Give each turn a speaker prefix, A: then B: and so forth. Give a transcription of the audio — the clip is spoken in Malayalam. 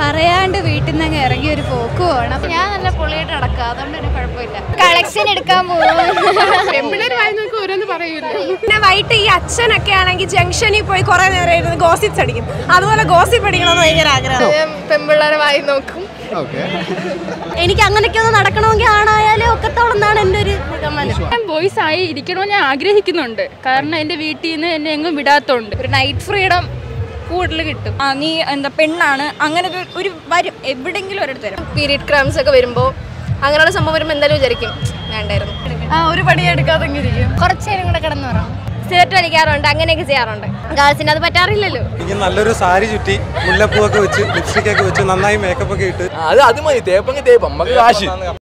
A: പറയാണ്ട് വീട്ടിൽ നിന്ന് അങ്ങ് ഇറങ്ങി ഒരു പോക്ക് പോകണം ഞാൻ നല്ല പൊളിയായിട്ട് നടക്കുക അതുകൊണ്ട് തന്നെ കുഴപ്പമില്ല. കളക്ഷൻ എടുക്കാൻ പോകും
B: പെമ്പിള്ളേര് വായി നോക്കി ഓരോന്ന് പറയൂല്ലോ?
C: പിന്നെ വൈകിട്ട് ഈ അച്ഛനൊക്കെ ആണെങ്കിൽ ജംഗ്ഷനിൽ പോയി കുറെ നേരം ഇരുന്ന് ഗോസിപ്സ് അടിക്കും. അതുപോലെ ഗോസിപ്പ് അടിക്കണമെന്ന് ഭയങ്കര ആഗ്രഹം.
B: പെമ്പിള്ളേരെ വായി നോക്കും.
C: എനിക്ക് അങ്ങനെയൊക്കെ ഒന്ന് നടക്കണമെങ്കിൽ ആണായാലും ഒക്കത്തോളെന്നാണ് എന്റെ ഒരു
D: ഞാൻ ബോയ്സ് ആയി ഇരിക്കണമെന്ന് ഞാൻ ആഗ്രഹിക്കുന്നുണ്ട്. കാരണം എന്റെ വീട്ടിൽ നിന്ന് എന്നെ എങ്ങും വിടാത്തോണ്ട്.
A: ഒരു നൈറ്റ് ഫ്രീഡം കൂടുതൽ കിട്ടും. ആ നീ എന്താ പെണ്ണാണ്. അങ്ങനെ ഒരു- ഒരു വരും എവിടെങ്കിലും ഒരിടത്ത് വരും.
B: പീരീഡ് ക്രാംസ് ഒക്കെ വരുമ്പോൾ അങ്ങനെയുള്ള സംഭവം വരുമ്പോൾ എന്തായാലും വിചാരിക്കും. വേണ്ടായിരുന്നു
A: ആ ഒരു പണി എടുക്കാതെ ഇരിക്കും.
C: കുറച്ച് നേരം കൂടെ കിടന്നു പറയാം
B: സിഗരറ്റ് വലിക്കാറുണ്ട് അങ്ങനെയൊക്കെ ചെയ്യാറുണ്ട്. ഗേൾസിന് അത് പറ്റാറില്ലല്ലോ.
E: എനിക്ക് നല്ലൊരു സാരി ചുറ്റി മുല്ലപ്പൂ ഒക്കെ വെച്ച് ലിപ്സ്റ്റിക് ഒക്കെ വെച്ച് നന്നായി മേക്കപ്പ് ഒക്കെ ഇട്ട്.
F: അത് അത് മതി തേപ്പങ്ങ് തേപ്പ്. നമുക്ക് കാശ്.